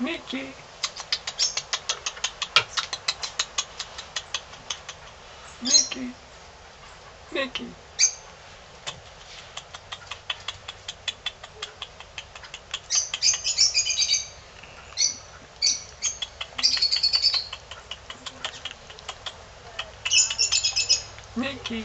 Mickey. Mickey. Mickey. Mickey.